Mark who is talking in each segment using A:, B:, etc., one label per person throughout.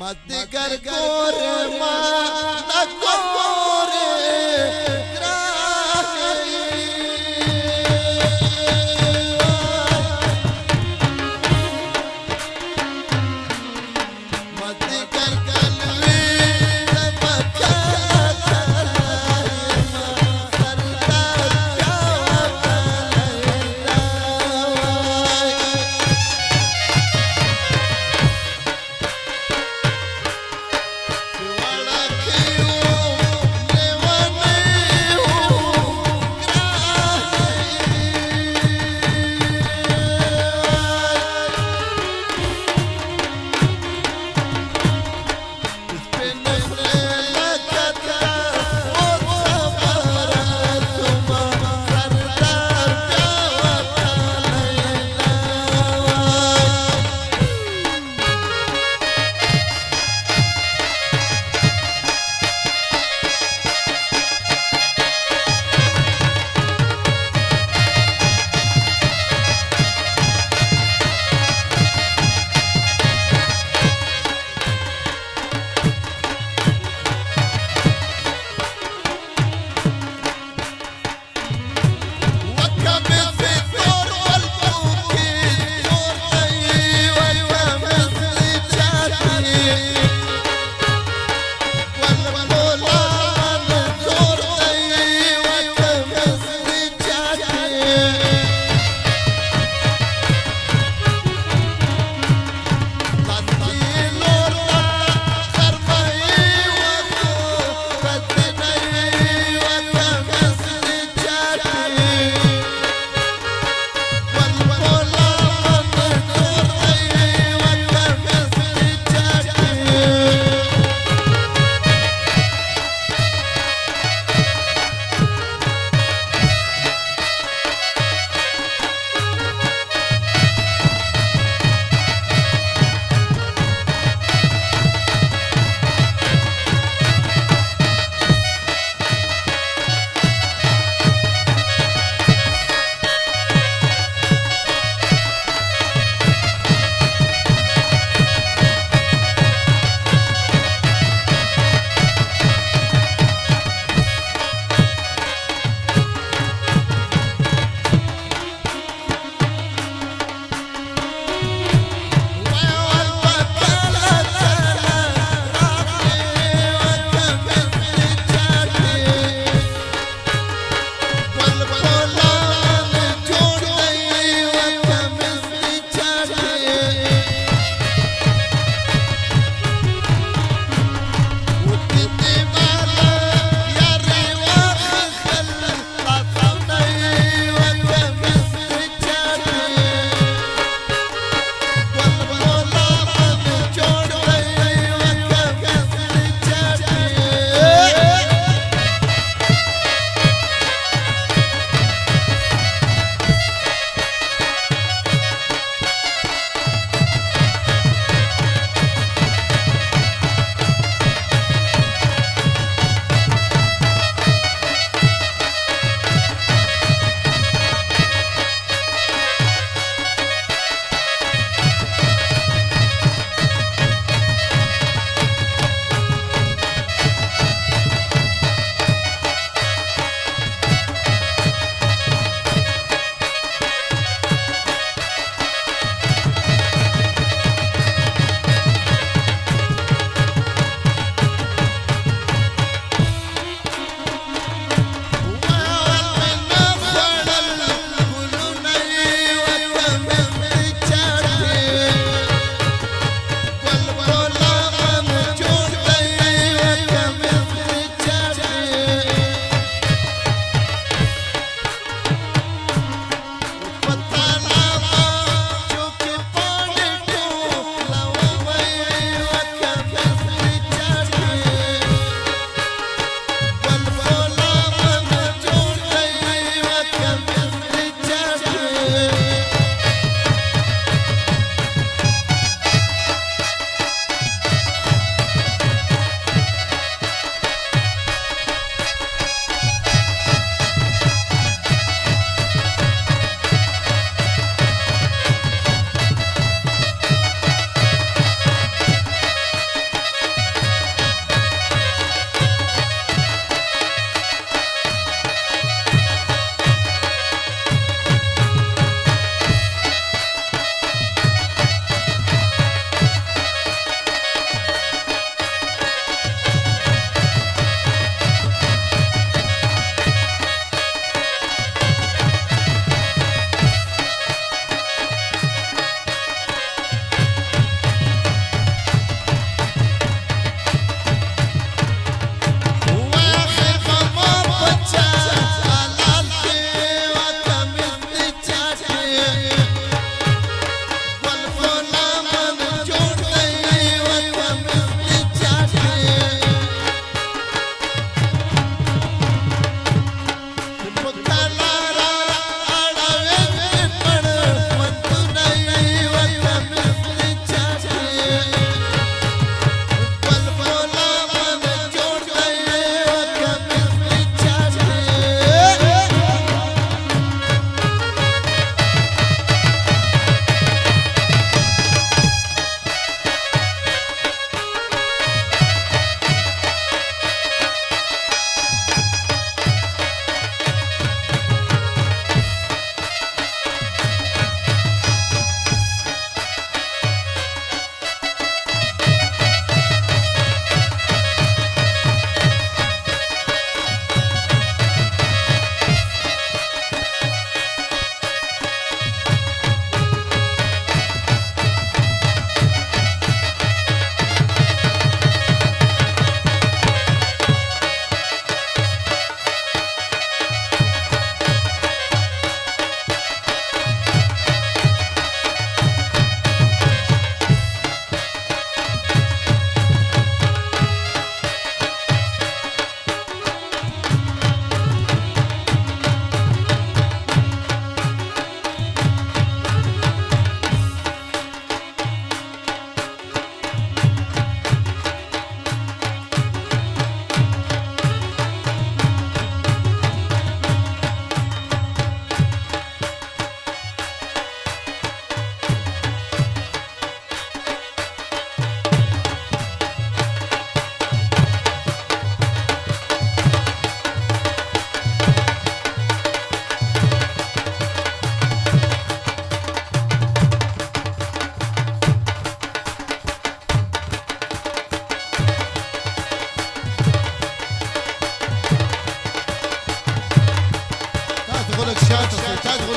A: मत कर गोरे मां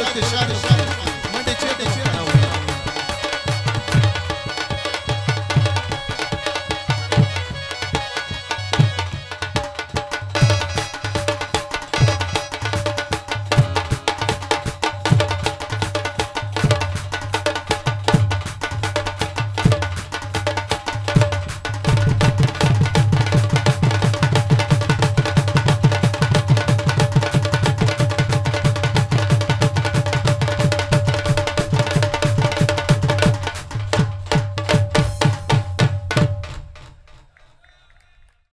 A: Let's go.